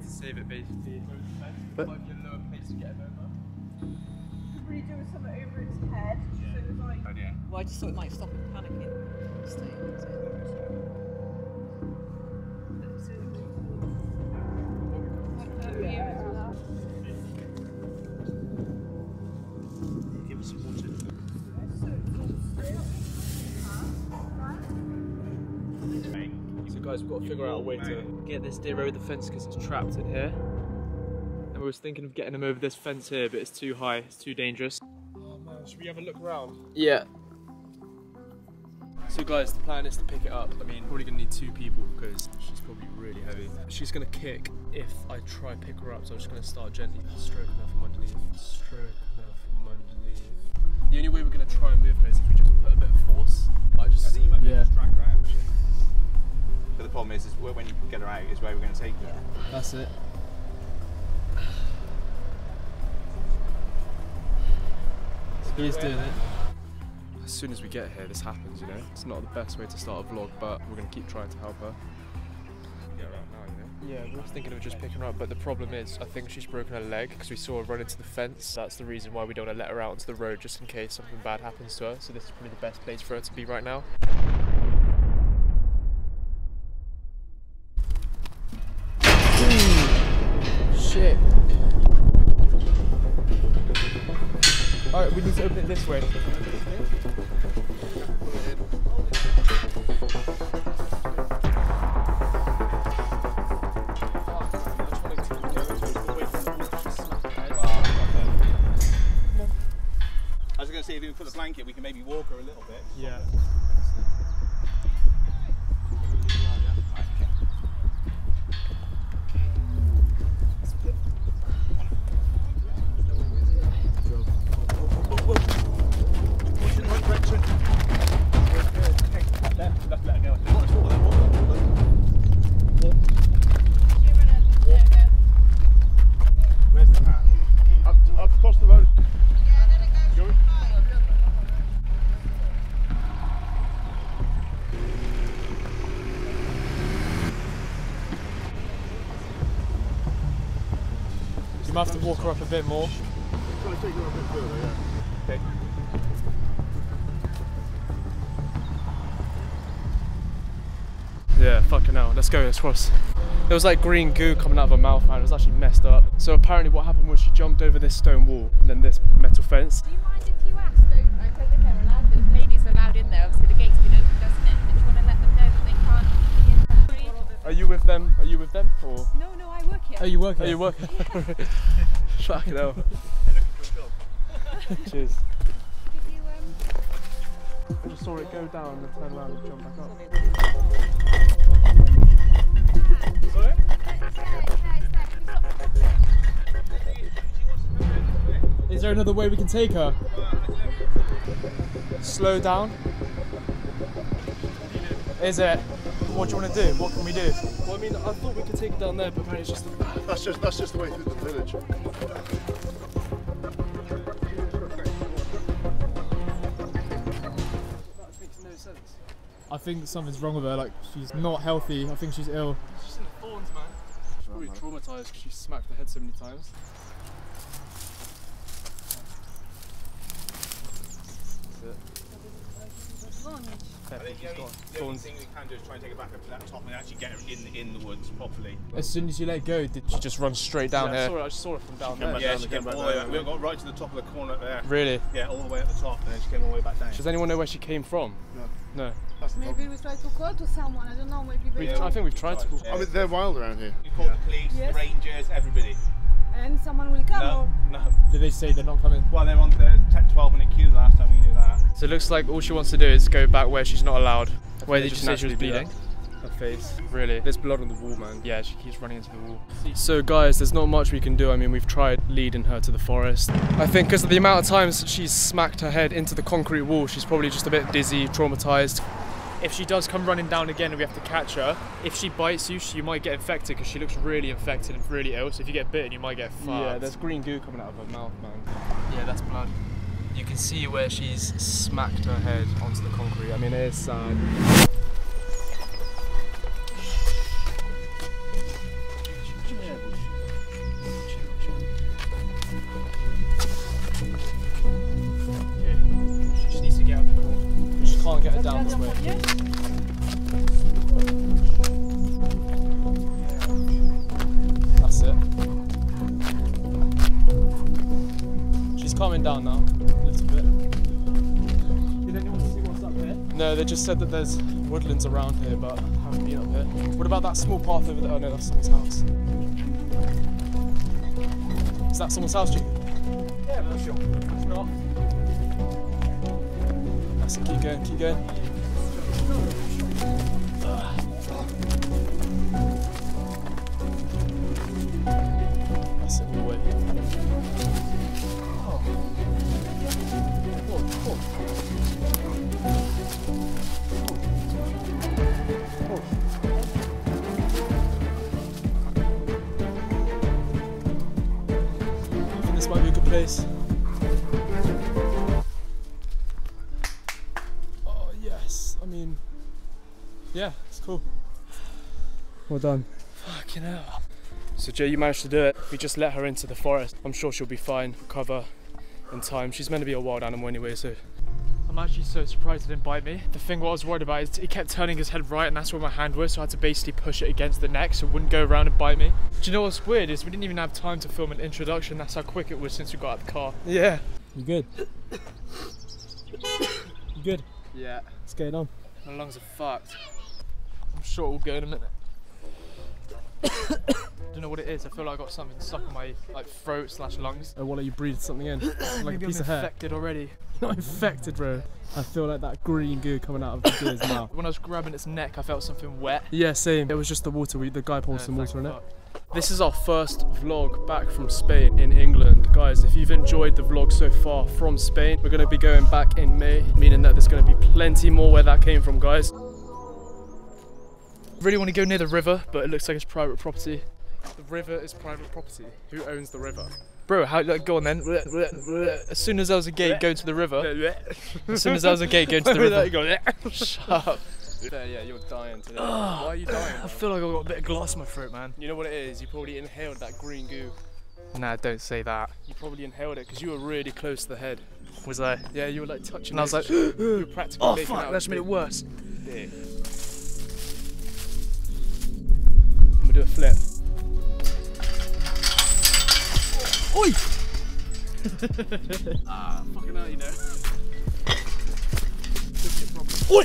need to save it basically. But- Might be a lower place to get him over. Really doing something over its head. So it was like, oh, Idea. Well, I just thought it might stop him panicking. Stay. Guys, we've got to figure out a way to get this deer over the fence because it's trapped in here. And we was thinking of getting him over this fence here, but it's too high, it's too dangerous. Oh man, should we have a look around? Yeah. So guys, the plan is to pick it up. I mean, probably gonna need two people because she's probably really heavy. She's gonna kick if I try pick her up, so I'm just gonna start gently stroking her from underneath. Stroking her from underneath. The only way we're gonna try and move her is if problem is, is when you get her out, is where we're going to take her. That's it. He's doing it. As soon as we get here, this happens, you know? It's not the best way to start a vlog, but we're going to keep trying to help her. Get her out now, you know. Yeah, we were thinking of just picking her up, but the problem is, I think she's broken her leg because we saw her run into the fence. That's the reason why we don't want to let her out onto the road just in case something bad happens to her. So this is probably the best place for her to be right now. Shit. Alright, we need to open it this way. I was going to say, if we put the blanket, we can maybe walk her You might have to walk her up a bit more. Try to take her a bit further, yeah. Okay. Yeah, fucking hell. Let's go, let's cross. There was like green goo coming out of her mouth, man. It was actually messed up. So apparently what happened was she jumped over this stone wall and then this metal fence. Do you mind if you ask though? I don't think they're allowed. The ladies allowed in there. Obviously, the gate's been opened, doesn't it? But do you want to let them know that they can't be in there? Are you with them? Are you with them? Or No, no, I work here. are you working? Are you working? Fuck Fucking hell. Cheers. Did you, um, I just saw it go down and turn around and jump back up. Sorry? Is there another way we can take her? Slow down. Is it? What do you want to do? What can we do? Well, I mean, I thought we could take it down there, but apparently it's just. That's just that's just the way through the village. That makes no sense. I think something's wrong with her. Like she's not healthy. I think she's ill. She's just in the thorns, man. She's probably traumatized because she smacked her head so many times. I think the only, the only thing we can do is try and take her back up to that top and actually get her in in the woods properly. As soon as you let go, did She just run straight down yeah, I here. saw it. I saw it from down came there. Yeah, down she came all the way down back. We got right to the top of the corner there. Really? Yeah, all the way at the top, and then she came all the way back down. Does anyone know where she came from? No. No. That's the maybe problem. we try to call to someone. I don't know. Maybe We, they I think we've tried to call. Yeah. I mean, they're wild around here. We called the police, Yes. the rangers, everybody. And someone will come. No, Or no. did they say they're not coming? Well, they're on the 10, 12 minute queue last time we knew that. So it looks like all she wants to do is go back where she's not allowed. Where did you just say she was bleeding? Her face. Really? There's blood on the wall, man. Yeah, she keeps running into the wall. So guys, there's not much we can do. I mean, we've tried leading her to the forest. I think because of the amount of times she's smacked her head into the concrete wall, she's probably just a bit dizzy, traumatized. If she does come running down again and we have to catch her, if she bites you, she you might get infected because she looks really infected and really ill. So if you get bitten, you might get fucked. Yeah, there's green goo coming out of her mouth, man. Yeah, that's blood. You can see where she's smacked her head onto the concrete. I mean, it is sad. Uh, going down now, a little bit. Did anyone see what's up there? No, they just said that there's woodlands around here, but I haven't been up here. What about that small path over there? Oh no, that's someone's house. Is that someone's house, G? Yeah, for sure. It's not. That's it, keep going, keep going. I think this might be a good place. Oh yes, I mean, yeah, it's cool. Well done. Fucking hell. So Jay, you managed to do it. We just let her into the forest. I'm sure she'll be fine, recover in time. She's meant to be a wild animal anyway, so. I'm actually so surprised it didn't bite me. The thing what I was worried about is he kept turning his head right and that's where my hand was, so I had to basically push it against the neck so it wouldn't go around and bite me. Do you know what's weird is we didn't even have time to film an introduction, that's how quick it was since we got out of the car. Yeah. You good? You good? Yeah. What's going on? My lungs are fucked. I'm sure it will go in a minute. don't know what it is. I feel like I got something stuck in my like throat slash lungs. Oh, what? Like you breathed something in, like Maybe a I'm piece of hair. infected already. Not infected, bro. I feel like that green goo coming out of the deer's mouth. When I was grabbing its neck, I felt something wet. Yeah, same. It was just the water. We, the guy poured some water in it. This is our first vlog back from Spain in England. Guys, if you've enjoyed the vlog so far from Spain, we're going to be going back in May, meaning that there's going to be plenty more where that came from, guys. Really want to go near the river, but it looks like it's private property. The river is private property. Who owns the river? Bro, how like, go on then. As soon as there was a gate going to the river. as soon as there was a gate going to the river. Shut up. Yeah, yeah, you're dying today. Why are you dying? I feel like I've got a bit of glass in my throat, man. You know what it is? You probably inhaled that green goo. Nah, don't say that. You probably inhaled it because you were really close to the head. Was I? Yeah, you were like touching. And I was like, you were practically oh fuck, out that's made it worse. dick. Do a flip. Oi! ah, fucking hell, you know. Could be a problem. Oi!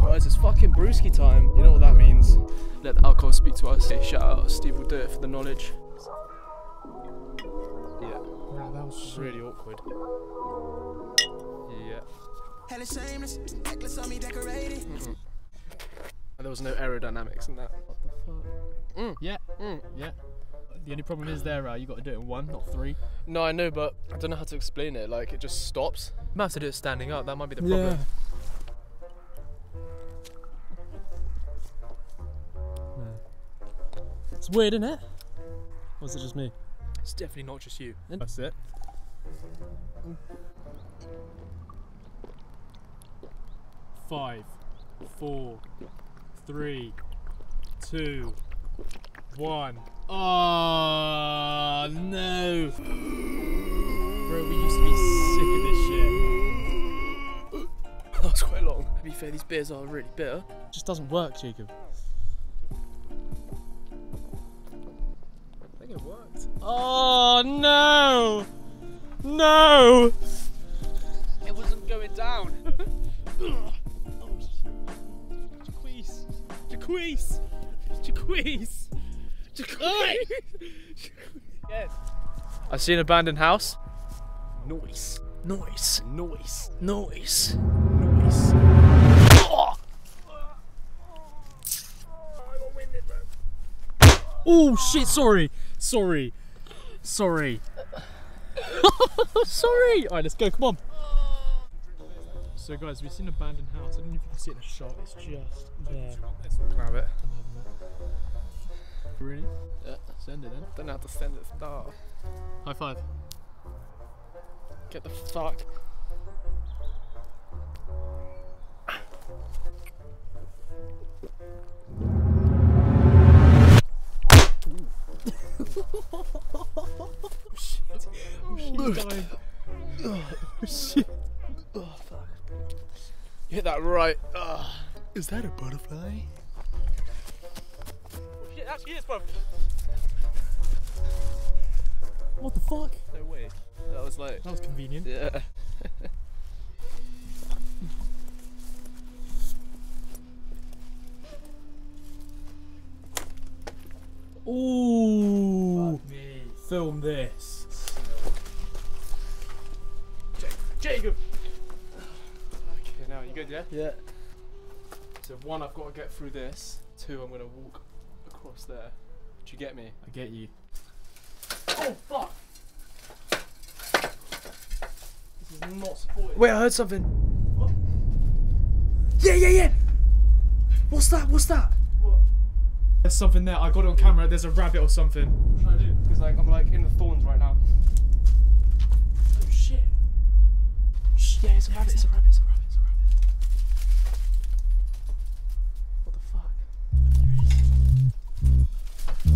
Guys, it's fucking brewski time. You know what that means. Let the alcohol speak to us. Hey, shout out, Steve will do it for the knowledge. Yeah. Nah, that was Really awkward. Yeah. Hella shameless, necklace on me decorated. There was no aerodynamics in that. What the fuck? Mm. Yeah. Yeah. The only problem is there, uh, you got to do it in one, not three. No, I know, but I don't know how to explain it. Like, it just stops. You Might have to do it standing up. That might be the problem. Yeah. It's weird, isn't it? Or is it just me? It's definitely not just you. That's it. Five, four, three, two, one. Oh no! Bro, we used to be sick of this shit. That was quite long. To be fair, these beers are really bitter. It just doesn't work, Jacob. I think it worked. Oh no! No! Jaquees! Jaquees! Jaquees! yes. I see an abandoned house. Noise. Noise. Noise. Noise. Noise. Oh shit, sorry! Sorry. Sorry. sorry! Alright, let's go, come on. So guys, we've seen an abandoned house. I don't know if you can see it in the shot, it's just there. Grab it. Really? Yeah. Send it then. Don't know how to send it. Start. High five. Get the fuck. Oh, shit. Oh fuck that right. Ugh. Is that a butterfly? Oh, shit, actually is, bro. What the fuck? No way. That was like. That was convenient. Yeah. Yeah? Yeah. So one, I've got to get through this. Two, I'm gonna walk across there. Do you get me? I get you. Oh fuck! This is not supported. Wait, I heard something. Yeah, yeah, yeah. What's that? What's that? What? There's something there. I got it on camera. There's a rabbit or something. What should I do? Because like I'm like in the thorns right now. Oh shit. Shh, yeah, it's a rabbit. It's a rabbit. It's a rabbit. It's a rabbit.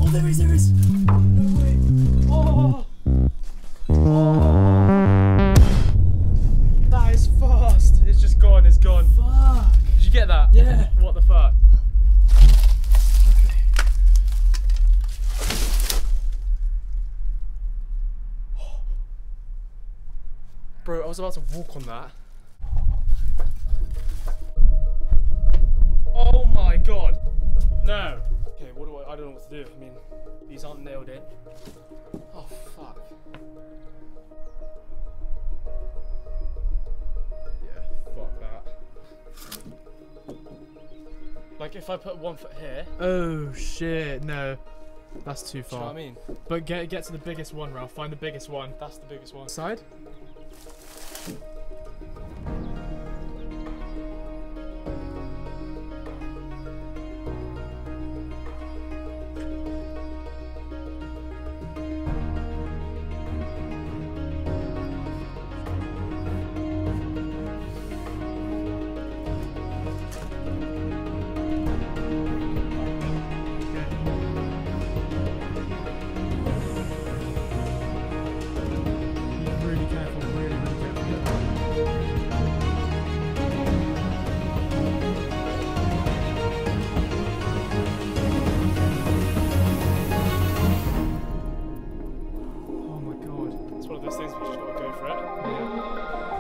Oh, there is. There is. No way. Oh. Oh. That is fast. It's just gone. It's gone. Fuck. Did you get that? Yeah. What the fuck? Okay. Bro, I was about to walk on that. Oh my god. No. Okay, what do I? I don't know what to do. I mean, these aren't nailed in. Oh fuck. Yeah, fuck that. Like if I put one foot here, Oh shit. No. That's too do you know far. what I mean? But get get to the biggest one, Raul. Find the biggest one. That's the biggest one. Side.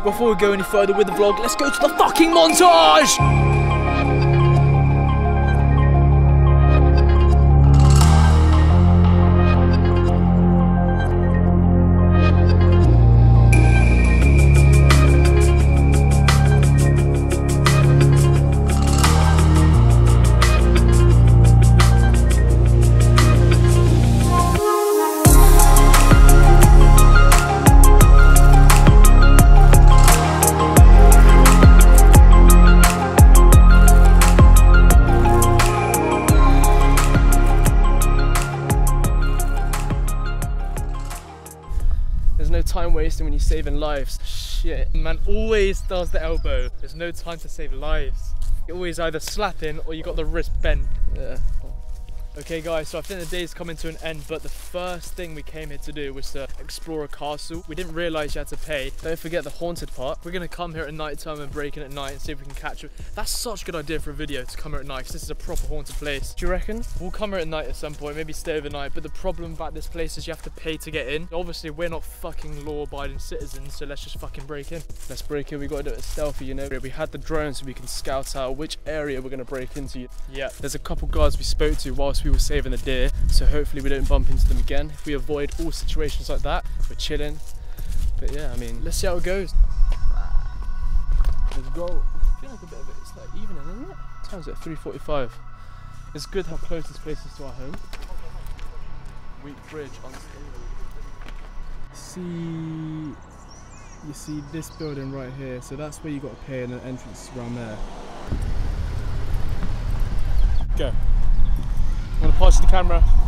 Before we go any further with the vlog, let's go to the fucking montage! Saving lives. Shit. Man always does the elbow. There's no time to save lives. You're always either slapping or you got the wrist bent. Yeah. Okay guys, so I think the day is coming to an end, but the first thing we came here to do was to explore a castle. We didn't realise you had to pay. Don't forget the haunted part. We're gonna come here at night time and break in at night and see if we can catch it. That's such a good idea for a video to come here at night, because this is a proper haunted place. Do you reckon? We'll come here at night at some point, maybe stay overnight, but the problem about this place is you have to pay to get in. Obviously, we're not fucking law-abiding citizens, so let's just fucking break in. Let's break in, we gotta do it stealthy, you know? We had the drone so we can scout out which area we're gonna break into. Yeah, there's a couple guards we spoke to whilst we were saving the deer, so hopefully we don't bump into them again. If we avoid all situations like that, we're chilling. But yeah, I mean, let's see how it goes. Let's go. I feel like a bit of it, it's like evening, isn't it? Time's at 3.45. It's good how close this place is to our home. Weak bridge, unstable. See, you see this building right here, so that's where you got to pay and the entrance around there. Go. I'm gonna pass you the camera.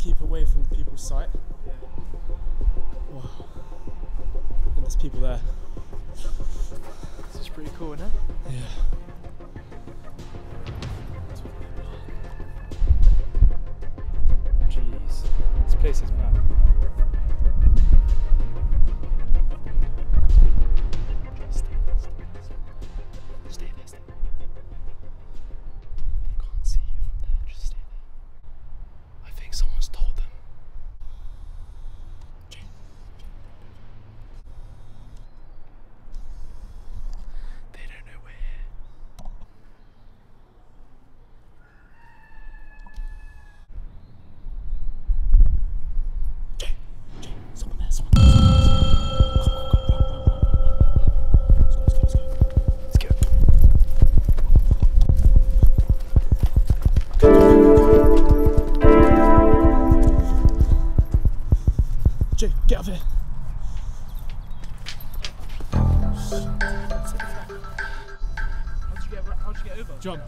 Keep people out. Let's keep away from people's sight. Wow. And there's people there. This is pretty cool, isn't it? Yeah. Jeez. This place is mad.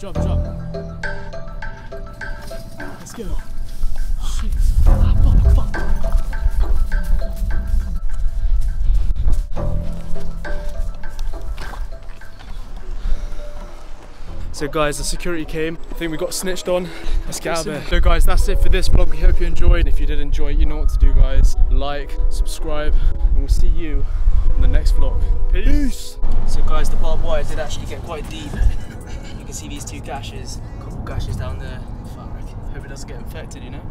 Jump, jump. Let's go. Shit. Ah, fuck, fuck. So guys, the security came. I think we got snitched on. Let's get out of there. So guys, that's it for this vlog. We hope you enjoyed. If you did enjoy you know what to do guys. Like, subscribe, and we'll see you in the next vlog. Peace! So guys, the barbed wire did actually get quite deep. Can see these two gashes. Couple gashes down there. Fuck, hope it doesn't get infected, you know?